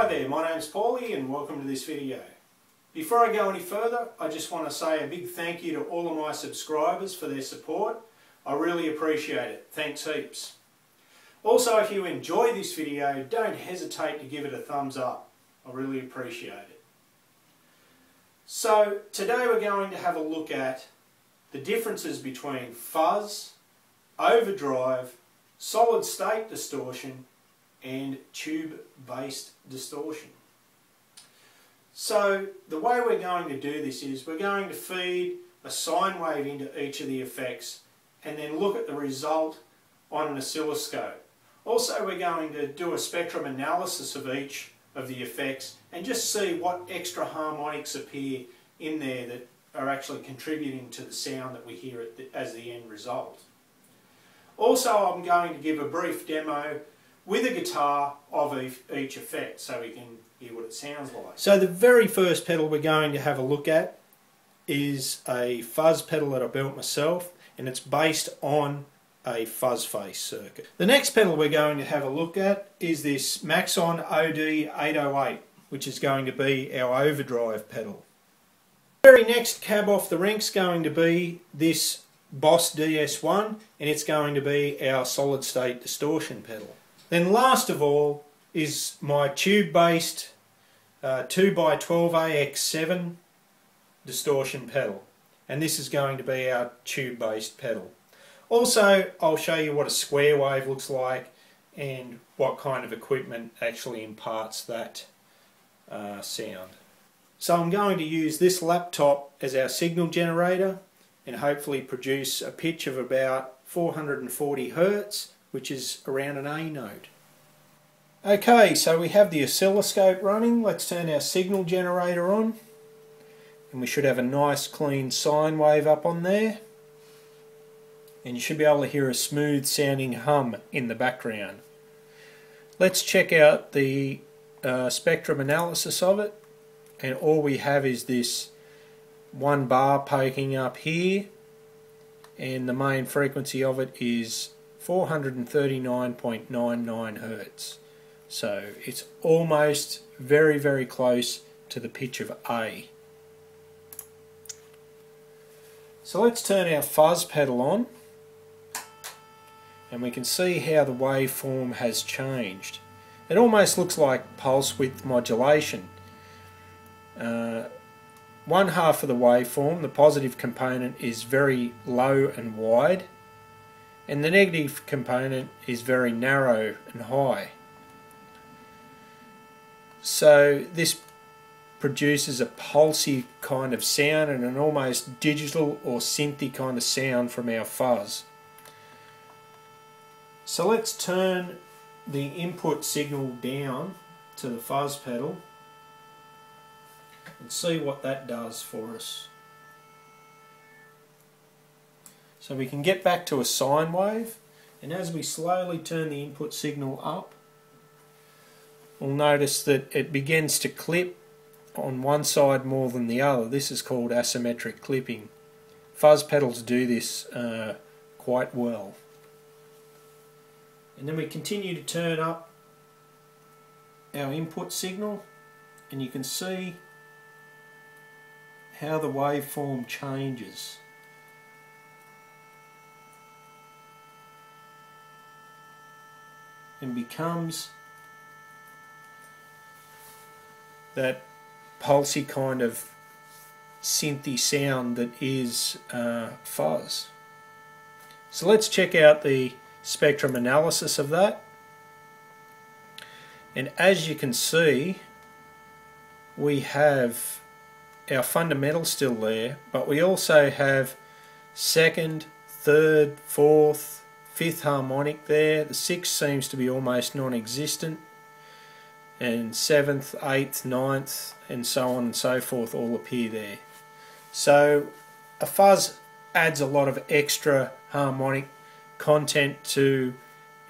Hi there, my name's Paulie and welcome to this video. Before I go any further, I just want to say a big thank you to all of my subscribers for their support. I really appreciate it. Thanks heaps. Also, if you enjoy this video, don't hesitate to give it a thumbs up. I really appreciate it. So, today we're going to have a look at the differences between fuzz, overdrive, solid state distortion and tube-based distortion. So the way we're going to do this is we're going to feed a sine wave into each of the effects and then look at the result on an oscilloscope. Also we're going to do a spectrum analysis of each of the effects and just see what extra harmonics appear in there that are actually contributing to the sound that we hear as the end result. Also I'm going to give a brief demo with a guitar of each effect so we can hear what it sounds like. So the very first pedal we're going to have a look at is a fuzz pedal that I built myself and it's based on a fuzz face circuit. The next pedal we're going to have a look at is this Maxon OD 808 which is going to be our overdrive pedal. The very next cab off the rink's going to be this Boss DS1 and it's going to be our solid state distortion pedal. Then last of all is my tube based uh, 2x12AX7 distortion pedal and this is going to be our tube based pedal. Also I'll show you what a square wave looks like and what kind of equipment actually imparts that uh, sound. So I'm going to use this laptop as our signal generator and hopefully produce a pitch of about 440 Hertz which is around an A note. Okay, so we have the oscilloscope running. Let's turn our signal generator on. And we should have a nice clean sine wave up on there. And you should be able to hear a smooth sounding hum in the background. Let's check out the uh, spectrum analysis of it. And all we have is this one bar poking up here. And the main frequency of it is 439.99 Hertz. So it's almost very, very close to the pitch of A. So let's turn our fuzz pedal on and we can see how the waveform has changed. It almost looks like pulse width modulation. Uh, one half of the waveform, the positive component, is very low and wide and the negative component is very narrow and high. So this produces a pulsy kind of sound and an almost digital or synthy kind of sound from our fuzz. So let's turn the input signal down to the fuzz pedal and see what that does for us. So we can get back to a sine wave and as we slowly turn the input signal up we'll notice that it begins to clip on one side more than the other. This is called asymmetric clipping. Fuzz pedals do this uh, quite well. And then we continue to turn up our input signal and you can see how the waveform changes. And becomes that pulsy kind of synthy sound that is uh, fuzz. So let's check out the spectrum analysis of that. And as you can see, we have our fundamental still there, but we also have second, third, fourth, fifth harmonic there. The sixth seems to be almost non-existent. And seventh, eighth, ninth, and so on and so forth all appear there. So a fuzz adds a lot of extra harmonic content to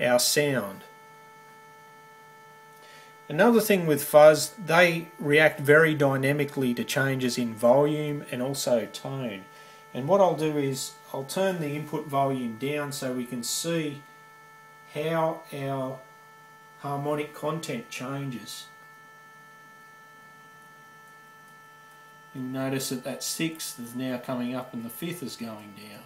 our sound. Another thing with fuzz, they react very dynamically to changes in volume and also tone. And what I'll do is I'll turn the input volume down so we can see how our harmonic content changes. You'll notice that that sixth is now coming up and the fifth is going down.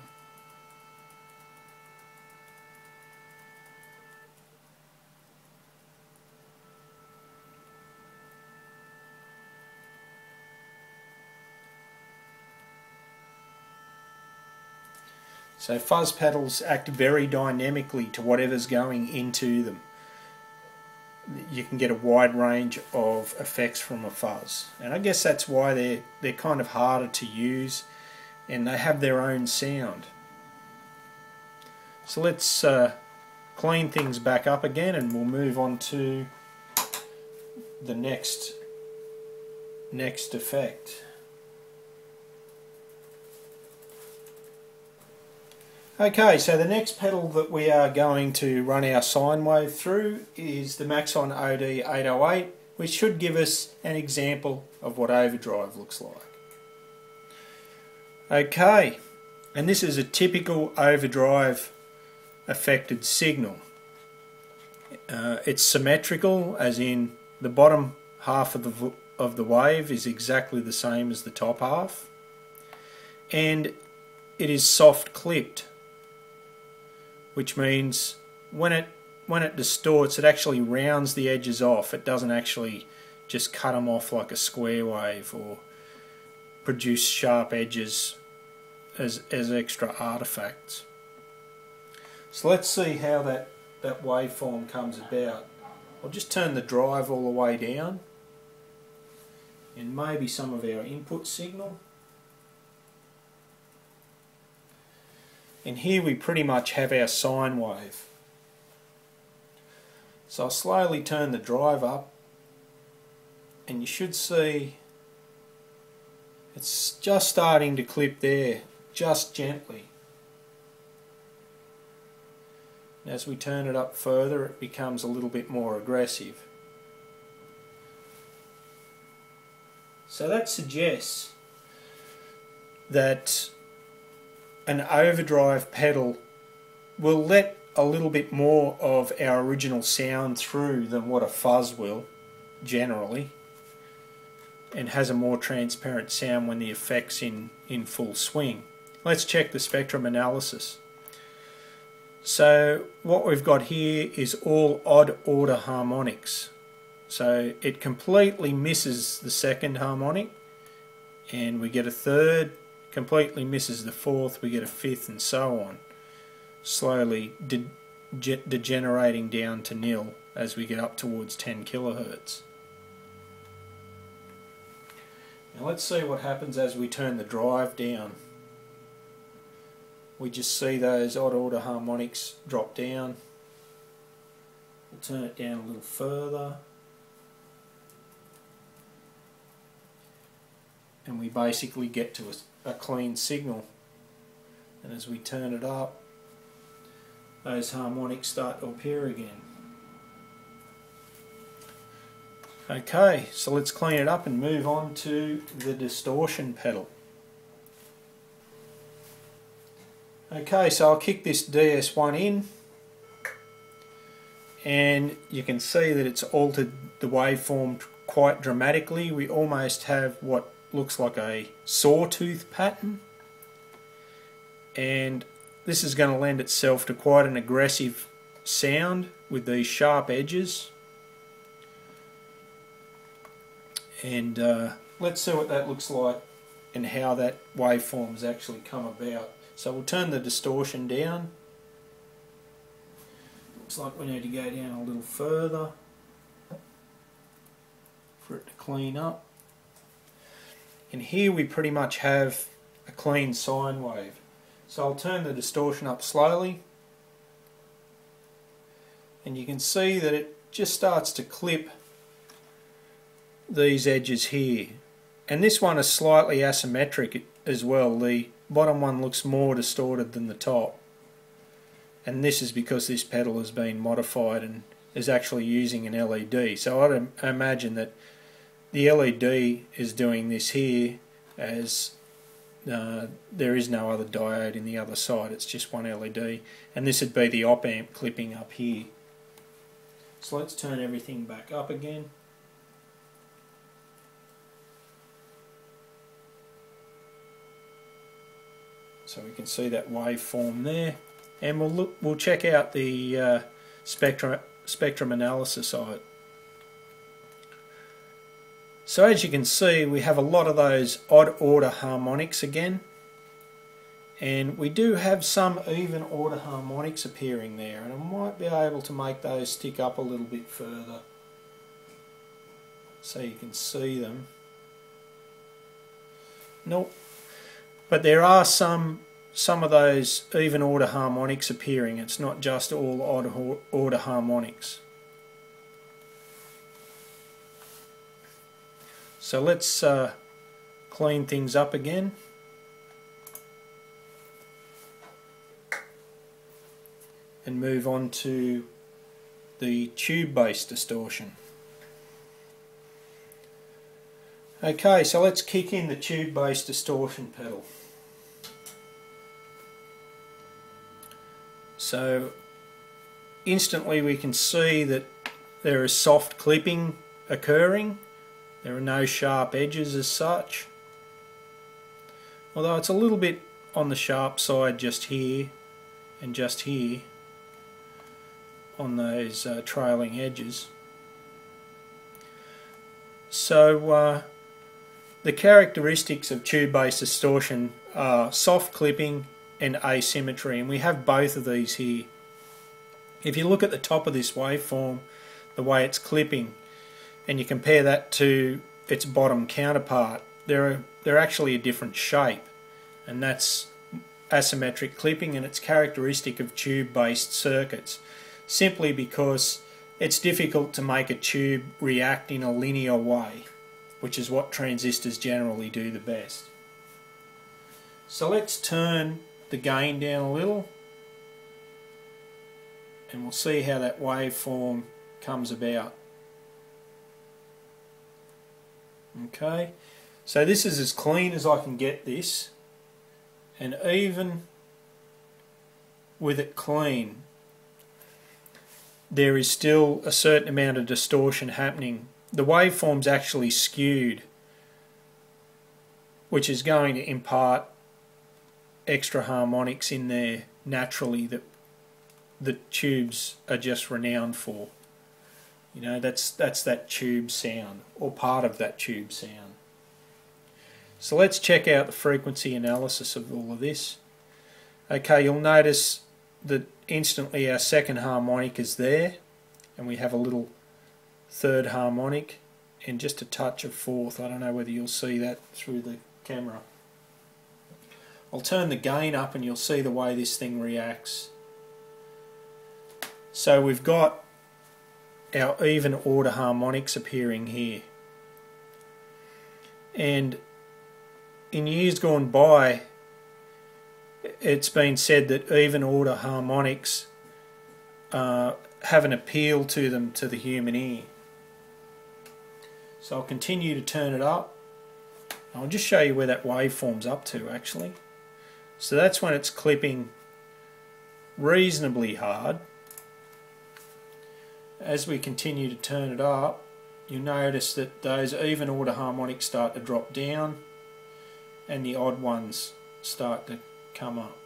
So fuzz pedals act very dynamically to whatever's going into them. You can get a wide range of effects from a fuzz. And I guess that's why they're, they're kind of harder to use and they have their own sound. So let's uh, clean things back up again and we'll move on to the next next effect. Okay, so the next pedal that we are going to run our sine wave through is the Maxon OD 808, which should give us an example of what overdrive looks like. Okay, and this is a typical overdrive affected signal. Uh, it's symmetrical, as in the bottom half of the of the wave is exactly the same as the top half, and it is soft clipped which means when it when it distorts it actually rounds the edges off. It doesn't actually just cut them off like a square wave or produce sharp edges as, as extra artifacts. So let's see how that that waveform comes about. I'll just turn the drive all the way down and maybe some of our input signal and here we pretty much have our sine wave. So I'll slowly turn the drive up and you should see it's just starting to clip there, just gently. And As we turn it up further it becomes a little bit more aggressive. So that suggests that an overdrive pedal will let a little bit more of our original sound through than what a fuzz will generally and has a more transparent sound when the effect's in, in full swing. Let's check the spectrum analysis. So what we've got here is all odd order harmonics. So it completely misses the second harmonic and we get a third completely misses the fourth, we get a fifth, and so on, slowly de degenerating down to nil as we get up towards 10 kilohertz. Now let's see what happens as we turn the drive down. We just see those odd order harmonics drop down. We'll turn it down a little further. And we basically get to a a clean signal. And as we turn it up, those harmonics start to appear again. Okay, so let's clean it up and move on to the distortion pedal. Okay, so I'll kick this DS1 in and you can see that it's altered the waveform quite dramatically. We almost have what looks like a sawtooth pattern. And this is going to lend itself to quite an aggressive sound with these sharp edges. And uh, let's see what that looks like and how that waveform has actually come about. So we'll turn the distortion down. Looks like we need to go down a little further for it to clean up and here we pretty much have a clean sine wave. So I'll turn the distortion up slowly. And you can see that it just starts to clip these edges here. And this one is slightly asymmetric as well. The bottom one looks more distorted than the top. And this is because this pedal has been modified and is actually using an LED so I'd imagine that the LED is doing this here as uh, there is no other diode in the other side, it's just one LED. And this would be the op amp clipping up here. So let's turn everything back up again. So we can see that waveform there. And we'll look, we'll check out the uh, spectrum, spectrum analysis of it. So as you can see we have a lot of those odd order harmonics again and we do have some even order harmonics appearing there and I might be able to make those stick up a little bit further so you can see them. Nope. But there are some some of those even order harmonics appearing. It's not just all odd order harmonics. So let's uh, clean things up again. And move on to the tube-based distortion. Okay, so let's kick in the tube-based distortion pedal. So instantly we can see that there is soft clipping occurring there are no sharp edges as such. Although it's a little bit on the sharp side just here and just here on those uh, trailing edges. So uh, the characteristics of tube-based distortion are soft clipping and asymmetry and we have both of these here. If you look at the top of this waveform, the way it's clipping, and you compare that to its bottom counterpart, they're, they're actually a different shape. And that's asymmetric clipping and it's characteristic of tube-based circuits simply because it's difficult to make a tube react in a linear way, which is what transistors generally do the best. So let's turn the gain down a little and we'll see how that waveform comes about. Okay, so this is as clean as I can get this, and even with it clean, there is still a certain amount of distortion happening. The waveform's actually skewed, which is going to impart extra harmonics in there naturally that the tubes are just renowned for. You know, that's that's that tube sound or part of that tube sound. So let's check out the frequency analysis of all of this. Okay, you'll notice that instantly our second harmonic is there and we have a little third harmonic and just a touch of fourth. I don't know whether you'll see that through the camera. I'll turn the gain up and you'll see the way this thing reacts. So we've got our even order harmonics appearing here. And in years gone by, it's been said that even order harmonics uh, have an appeal to them to the human ear. So I'll continue to turn it up. I'll just show you where that waveform's up to actually. So that's when it's clipping reasonably hard as we continue to turn it up, you'll notice that those even order harmonics start to drop down and the odd ones start to come up.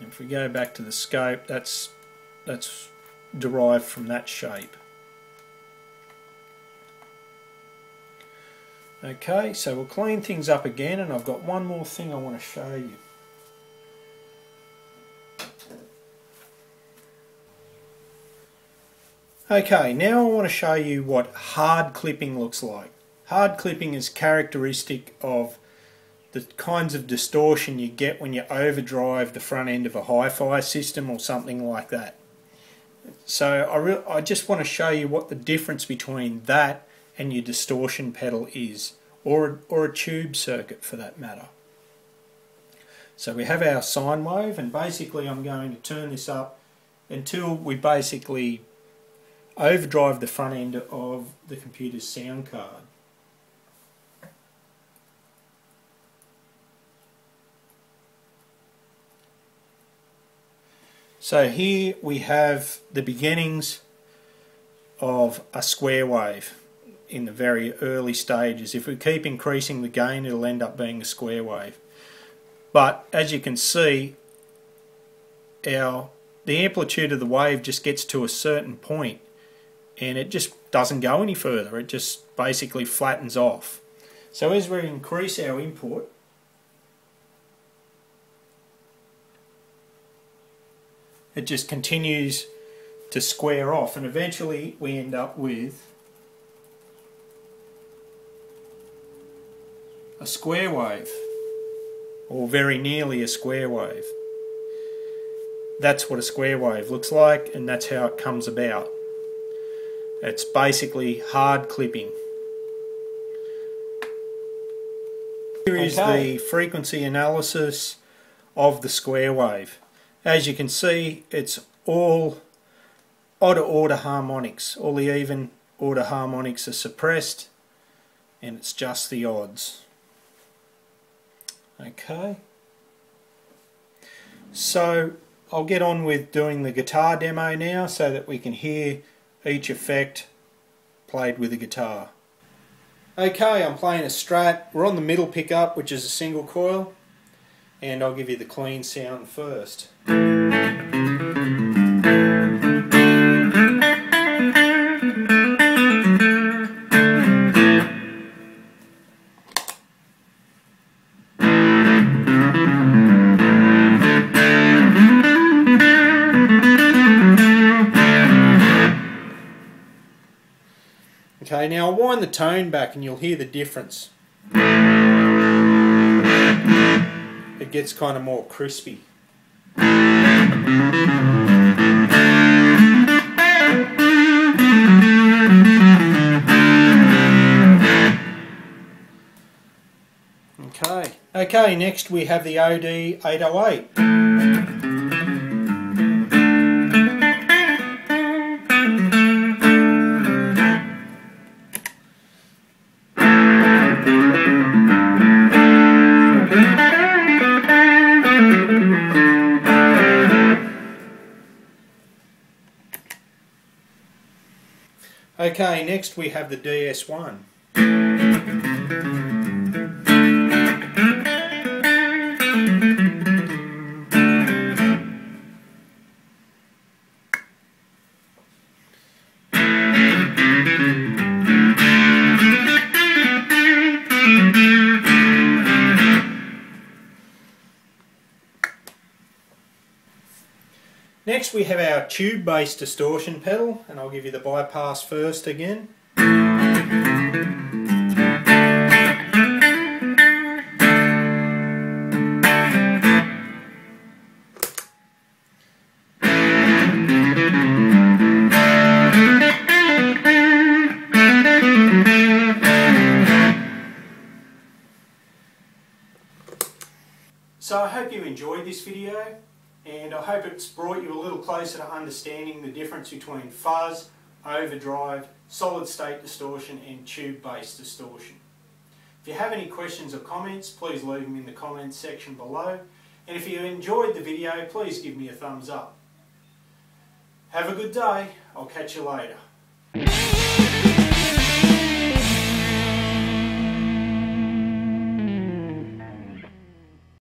If we go back to the scope, that's that's derived from that shape. Okay, so we'll clean things up again and I've got one more thing I want to show you. Okay, now I want to show you what hard clipping looks like. Hard clipping is characteristic of the kinds of distortion you get when you overdrive the front end of a hi-fi system or something like that. So I, I just want to show you what the difference between that and your distortion pedal is, or, or a tube circuit for that matter. So we have our sine wave and basically I'm going to turn this up until we basically overdrive the front end of the computer's sound card. So here we have the beginnings of a square wave. in the very early stages. If we keep increasing the gain, it'll end up being a square wave. But as you can see, our the amplitude of the wave just gets to a certain point and it just doesn't go any further. It just basically flattens off. So as we increase our input, it just continues to square off and eventually we end up with a square wave or very nearly a square wave. That's what a square wave looks like and that's how it comes about. It's basically hard clipping. Here is okay. the frequency analysis of the square wave. As you can see, it's all odd order harmonics. All the even order harmonics are suppressed and it's just the odds. Okay. So I'll get on with doing the guitar demo now so that we can hear each effect played with a guitar. Okay, I'm playing a Strat. We're on the middle pickup, which is a single coil, and I'll give you the clean sound first. Now I'll wind the tone back and you'll hear the difference. It gets kind of more crispy. Okay. Okay, next we have the OD 808. Okay, next we have the DS1. We have our tube based distortion pedal and I'll give you the bypass first again. So I hope you enjoyed this video and I hope it's brought you a little closer to understanding the difference between fuzz, overdrive, solid state distortion and tube based distortion. If you have any questions or comments please leave them in the comments section below and if you enjoyed the video please give me a thumbs up. Have a good day, I'll catch you later.